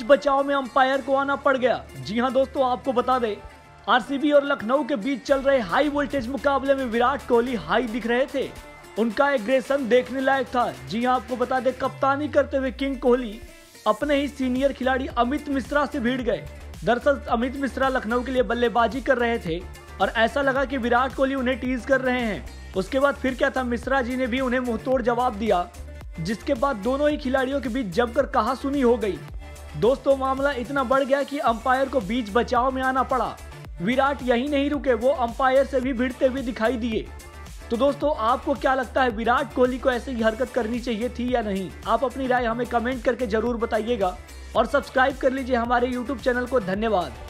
बीच बचाव में अंपायर को आना पड़ गया। जी हाँ दोस्तों, आपको बता दें, आरसीबी और लखनऊ के बीच चल रहे हाई वोल्टेज मुकाबले में विराट कोहली हाई दिख रहे थे। उनका एग्रेशन देखने लायक था। जी हाँ आपको बता दें, कप्तानी करते हुए किंग कोहली अपने ही सीनियर खिलाड़ी अमित मिश्रा से भीड़ गए। दरअसल, अमित मिश्रा लखनऊ के लिए बल्लेबाजी कर रहे थे और ऐसा लगा कि विराट कोहली उन्हें टीज कर रहे हैं। उसके बाद फिर क्या था, मिश्रा जी ने भी उन्हें मुंहतोड़ जवाब दिया, जिसके बाद दोनों ही खिलाड़ियों के बीच जमकर कहा सुनी हो गई। दोस्तों, मामला इतना बढ़ गया कि अंपायर को बीच बचाव में आना पड़ा। विराट यही नहीं रुके, वो अंपायर से भी भिड़ते हुए दिखाई दिए। तो दोस्तों, आपको क्या लगता है, विराट कोहली को ऐसे ही हरकत करनी चाहिए थी या नहीं? आप अपनी राय हमें कमेंट करके ज़रूर बताइएगा और सब्सक्राइब कर लीजिए हमारे यूट्यूब चैनल को। धन्यवाद।